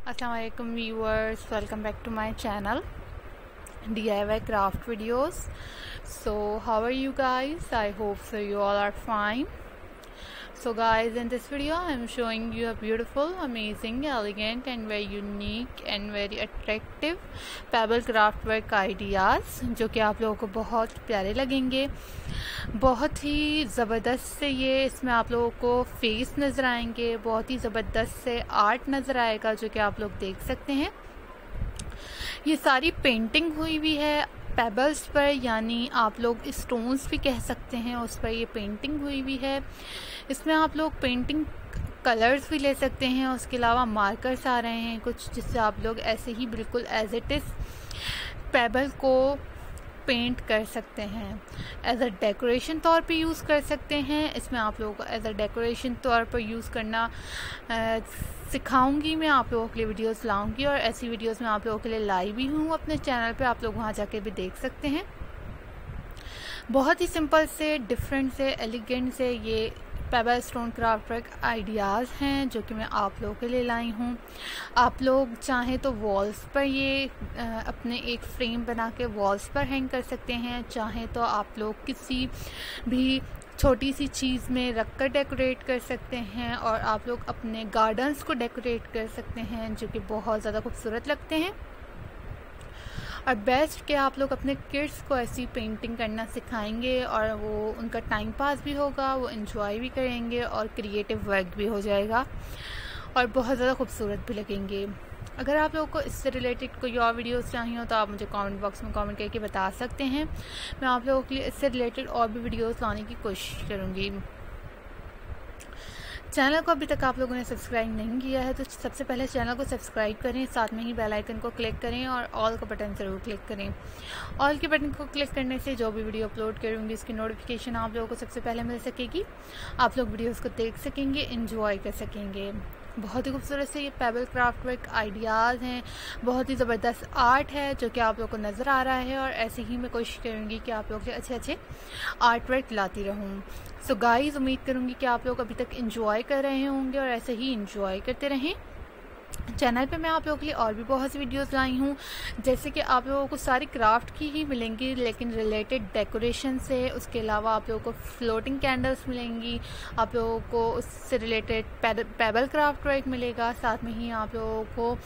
Assalamualaikum viewers welcome back to my channel DIY craft videos. So how are you guys? I hope so you all are fine so guys in this video I'm showing you a beautiful amazing elegant and very unique and very attractive pebble craft work ideas जो कि आप लोगों को बहुत प्यारे लगेंगे बहुत ही ज़बरदस्त से ये इसमें आप लोगों को फेस नज़र आएँगे बहुत ही ज़बरदस्त से आर्ट नज़र आएगा जो कि आप लोग देख सकते हैं ये सारी पेंटिंग हुई हुई है पेबल्स पर, यानी आप लोग स्टोन्स भी कह सकते हैं, उस पर ये पेंटिंग हुई हुई है। इसमें आप लोग पेंटिंग कलर्स भी ले सकते हैं, उसके अलावा मार्कर्स आ रहे हैं कुछ, जिससे आप लोग ऐसे ही बिल्कुल एज इट इज़ पेबल को पेंट कर सकते हैं एज अ डेकोरेशन तौर पे यूज़ कर सकते हैं। इसमें आप लोगों को एज अ डेकोरेशन तौर पर यूज़ करना सिखाऊँगी मैं आप लोगों के लिए वीडियोस लाऊँगी और ऐसी वीडियोस मैं आप लोगों के लिए लाई भी हूँ अपने चैनल पे, आप लोग वहाँ जाके भी देख सकते हैं। बहुत ही सिंपल से डिफरेंट से एलिगेंट से ये pebble stone craft work ideas हैं, जो कि मैं आप लोगों के लिए लाई हूँ। आप लोग चाहें तो वॉल्स पर ये अपने एक फ्रेम बना के वॉल्स पर हैंग कर सकते हैं। चाहें तो आप लोग किसी भी छोटी सी चीज़ में रख कर डेकोरेट कर सकते हैं और आप लोग अपने गार्डन्स को डेकोरेट कर सकते हैं, जो कि बहुत ज़्यादा खूबसूरत लगते हैं। और बेस्ट कि आप लोग अपने किड्स को ऐसी पेंटिंग करना सिखाएँगे और वो उनका टाइम पास भी होगा, वो इन्जॉय भी करेंगे और क्रिएटिव वर्क भी हो जाएगा और बहुत ज़्यादा खूबसूरत भी लगेंगे। अगर आप लोगों को इससे रिलेटेड कोई और वीडियोस चाहिए हो तो आप मुझे कमेंट बॉक्स में कमेंट करके बता सकते हैं। मैं आप लोगों के लिए इससे रिलेटेड और भी वीडियोस लाने की कोशिश करूँगी। चैनल को अभी तक आप लोगों ने सब्सक्राइब नहीं किया है तो सबसे पहले चैनल को सब्सक्राइब करें, साथ में ही बेल आइकन को क्लिक करें और ऑल का बटन ज़रूर क्लिक करें। ऑल के बटन को क्लिक करने से जो भी वीडियो अपलोड करूँगी उसकी नोटिफिकेशन आप लोगों को सबसे पहले मिल सकेगी। आप लोग वीडियोज़ को देख सकेंगे इन्जॉय कर सकेंगे। बहुत ही खूबसूरत से ये पेबल क्राफ्ट वर्क आइडियाज़ हैं। बहुत ही ज़बरदस्त आर्ट है जो कि आप लोग को नज़र आ रहा है और ऐसे ही मैं कोशिश करूँगी कि आप लोग के अच्छे अच्छे आर्ट वर्क लाती रहूँ। सो गाइस उम्मीद करूँगी कि आप लोग अभी तक इंजॉय कर रहे होंगे और ऐसे ही इंजॉय करते रहें। चैनल पे मैं आप लोगों के लिए और भी बहुत सी वीडियोस लाई हूँ। जैसे कि आप लोगों को सारी क्राफ्ट की ही मिलेंगी, लेकिन रिलेटेड डेकोरेशन से, उसके अलावा आप लोगों को फ्लोटिंग कैंडल्स मिलेंगी, आप लोगों को उससे रिलेटेड पेबल क्राफ्ट वर्क मिलेगा। साथ में ही आप लोगों को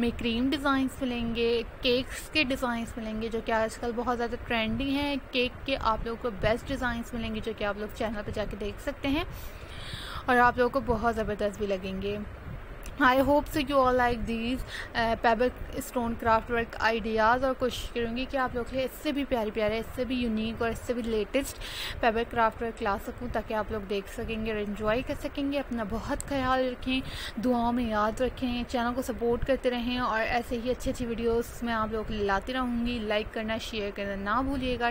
मेक्रीम डिज़ाइंस मिलेंगे केक्स के डिज़ाइंस मिलेंगे, जो कि आजकल बहुत ज़्यादा ट्रेंडी हैं। केक के आप लोगों को बेस्ट डिज़ाइंस मिलेंगे, जो कि आप लोग चैनल पर जाके देख सकते हैं। और आप लोगों को बहुत ज़बरदस्त भी लगेंगे। I hope so you all like these pebble stone craft work ideas और कोशिश करूँगी कि आप लोग के इससे भी प्यारे प्यारे इससे भी यूनिक और इससे भी लेटेस्ट पेबल क्राफ्ट वर्क ला सकूँ ताकि आप लोग देख सकेंगे और इन्जॉय कर सकेंगे। अपना बहुत ख्याल रखें, दुआओं में याद रखें चैनल को सपोर्ट करते रहें और ऐसे ही अच्छी अच्छी वीडियोज़ मैं आप लोग लाती रहूँगी। लाइक करना शेयर करना ना भूलिएगा।